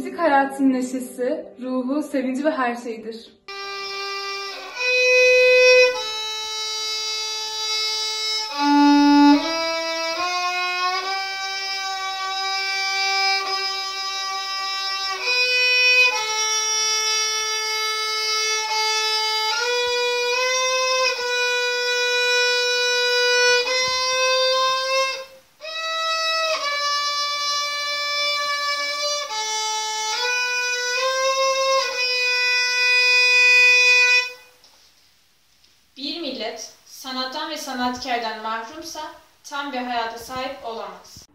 Müzik hayatın neşesi, ruhu, sevinci ve her şeyidir. Sanatkardan mahrumsa tam bir hayata sahip olamaz.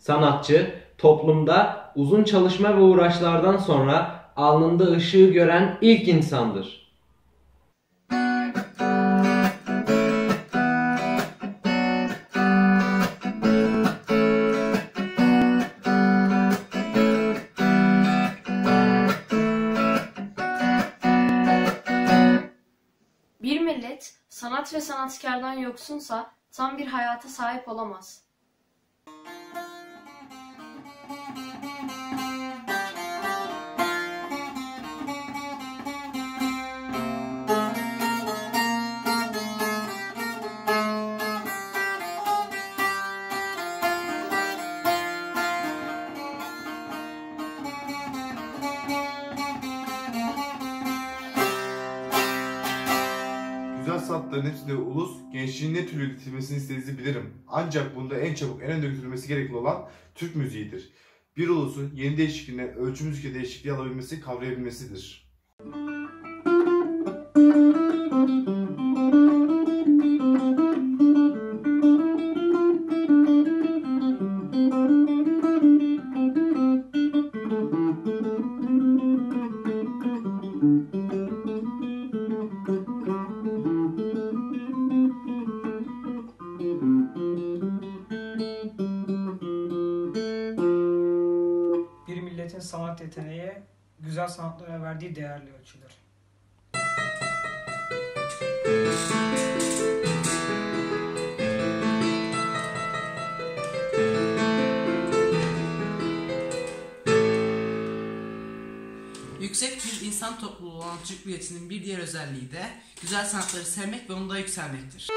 Sanatçı toplumda uzun çalışma ve uğraşlardan sonra alnında ışığı gören ilk insandır. Bir millet sanat ve sanatkardan yoksunsa tam bir hayata sahip olamaz. Güzel sanatların hepsinde ulus, gençliğin ne türlü getirmesini istediğinizi bilirim. Ancak bunda en çabuk, en önde götürülmesi gerekli olan Türk müziğidir. Bir ulusun yeni değişikliğine, ölçü müzikte değişikliği alabilmesi, kavrayabilmesidir. Bir milletin sanat yeteneği, güzel sanatlara verdiği değerli ölçüler. Yüksek bir insan topluluğu olan Türk milletinin bir diğer özelliği de güzel sanatları sevmek ve onda yükselmektir.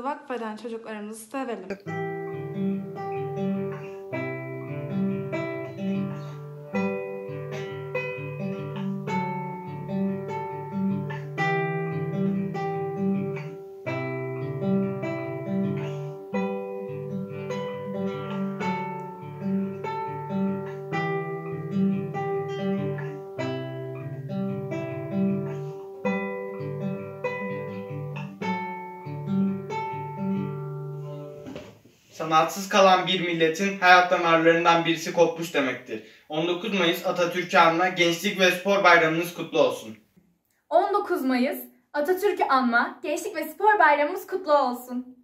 Sanata vakfeden çocuklarımızı sevelim. Sanatsız kalan bir milletin hayat damarlarından birisi kopmuş demektir. 19 Mayıs Atatürk anına Gençlik ve Spor Bayramınız kutlu olsun. 19 Mayıs Atatürk'ü anma, Gençlik ve Spor Bayramımız kutlu olsun.